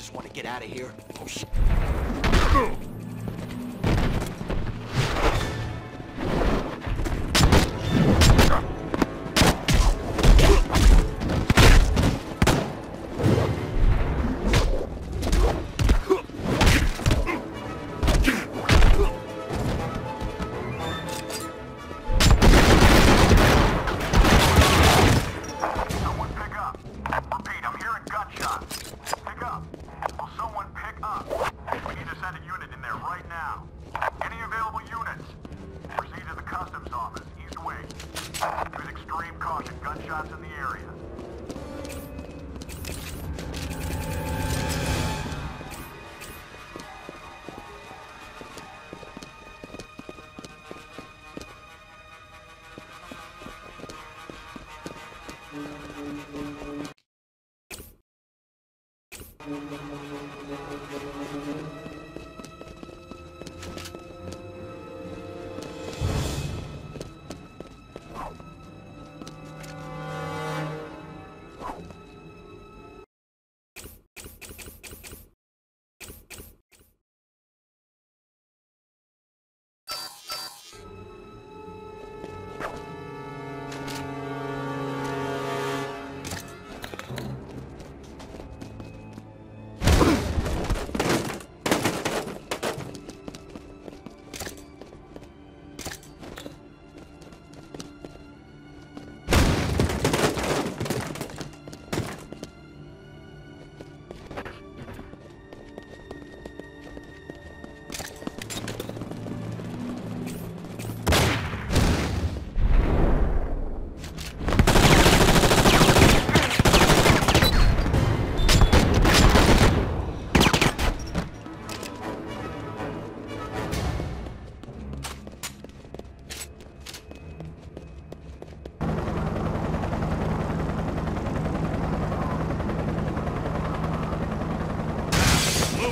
just want to get out of here. Oh, shit. gunshots in the area.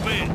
对